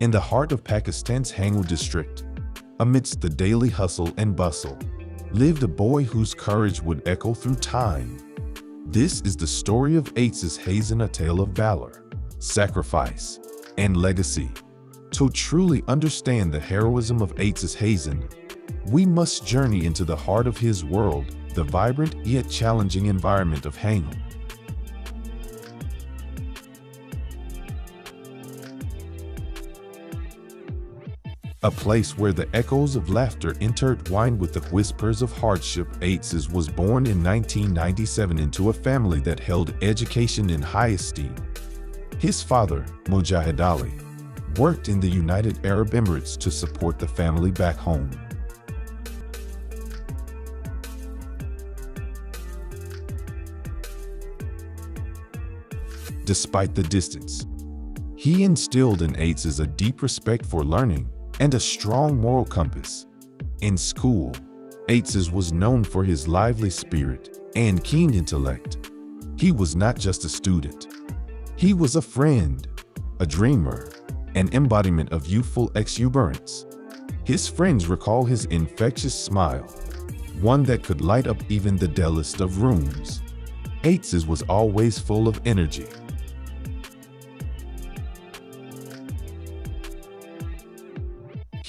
In the heart of Pakistan's Hangu district, amidst the daily hustle and bustle, lived a boy whose courage would echo through time. This is the story of Aitzaz Hasan, a tale of valor, sacrifice, and legacy. To truly understand the heroism of Aitzaz Hasan, we must journey into the heart of his world, the vibrant yet challenging environment of Hangu. A place where the echoes of laughter intertwined with the whispers of hardship, Aitzaz was born in 1997 into a family that held education in high esteem. His father, Mujahid Ali, worked in the United Arab Emirates to support the family back home. Despite the distance, he instilled in Aitzaz a deep respect for learning and a strong moral compass. In school, Aitzaz was known for his lively spirit and keen intellect. He was not just a student. He was a friend, a dreamer, an embodiment of youthful exuberance. His friends recall his infectious smile, one that could light up even the dullest of rooms. Aitzaz was always full of energy,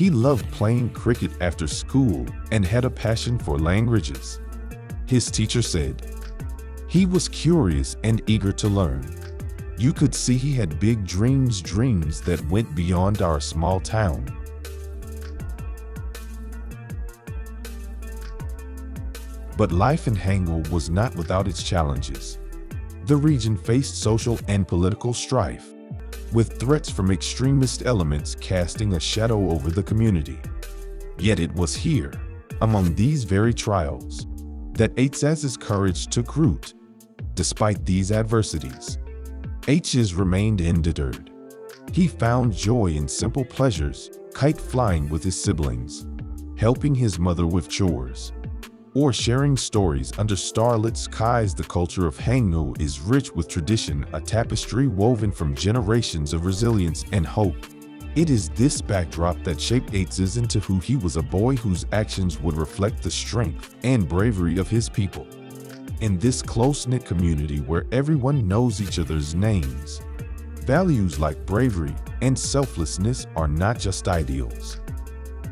He loved playing cricket after school and had a passion for languages. His teacher said, he was curious and eager to learn. You could see he had big dreams, dreams that went beyond our small town. But life in Hangu was not without its challenges. The region faced social and political strife with threats from extremist elements casting a shadow over the community. Yet it was here, among these very trials, that Aitzaz' courage took root. Despite these adversities, Aitzaz remained undeterred. He found joy in simple pleasures, kite flying with his siblings, helping his mother with chores, or sharing stories under starlit skies. The culture of Hangu is rich with tradition, a tapestry woven from generations of resilience and hope. It is this backdrop that shaped Aitzaz into who he was a boy whose actions would reflect the strength and bravery of his people. In this close-knit community where everyone knows each other's names, values like bravery and selflessness are not just ideals.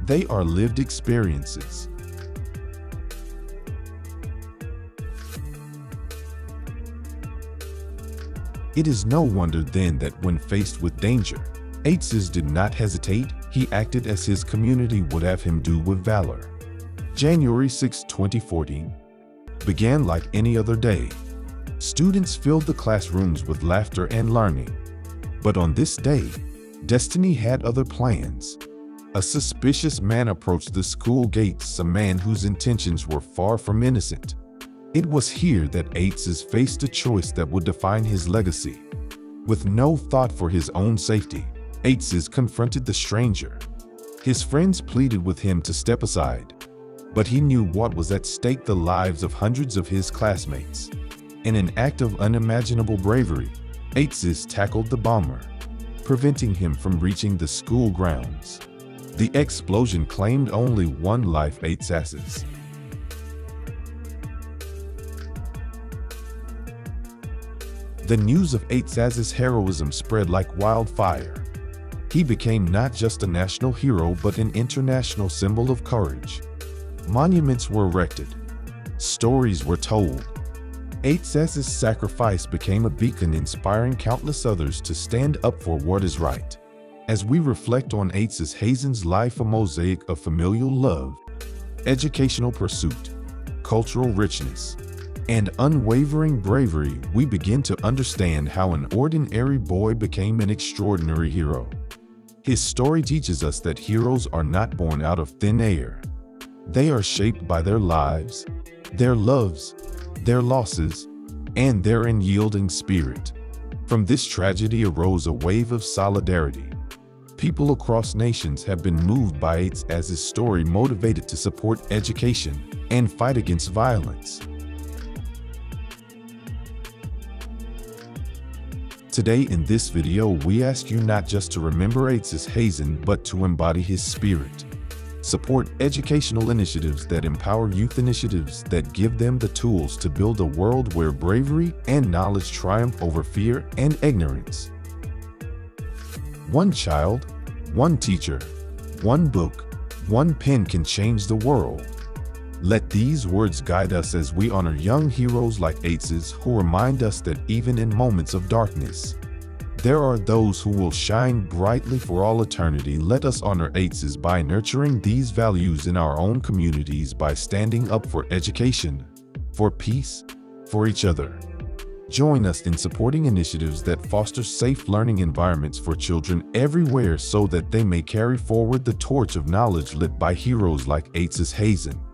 They are lived experiences It is no wonder then that when faced with danger, Aitzaz did not hesitate, he acted as his community would have him do with valor. January 6, 2014 began like any other day. Students filled the classrooms with laughter and learning. But on this day, destiny had other plans. A suspicious man approached the school gates, a man whose intentions were far from innocent. It was here that Aitzaz faced a choice that would define his legacy. With no thought for his own safety, Aitzaz confronted the stranger. His friends pleaded with him to step aside, but he knew what was at stake the lives of hundreds of his classmates. In an act of unimaginable bravery, Aitzaz tackled the bomber, preventing him from reaching the school grounds. The explosion claimed only one life Aitzaz. The news of Aitzaz' heroism spread like wildfire. He became not just a national hero but an international symbol of courage. Monuments were erected. Stories were told. Aitzaz' sacrifice became a beacon inspiring countless others to stand up for what is right. As we reflect on Aitzaz Hasan's life a mosaic of familial love, educational pursuit, cultural richness, and unwavering bravery, we begin to understand how an ordinary boy became an extraordinary hero. His story teaches us that heroes are not born out of thin air. They are shaped by their lives, their loves, their losses, and their unyielding spirit. From this tragedy arose a wave of solidarity. People across nations have been moved by its as his story motivated to support education and fight against violence. Today in this video, we ask you not just to remember Aitzaz Hasan, but to embody his spirit. Support educational initiatives that empower youth initiatives that give them the tools to build a world where bravery and knowledge triumph over fear and ignorance. One child, one teacher, one book, one pen can change the world. Let these words guide us as we honor young heroes like Aitzaz who remind us that even in moments of darkness, there are those who will shine brightly for all eternity. Let us honor Aitzaz by nurturing these values in our own communities by standing up for education, for peace, for each other. Join us in supporting initiatives that foster safe learning environments for children everywhere so that they may carry forward the torch of knowledge lit by heroes like Aitzaz Hasan.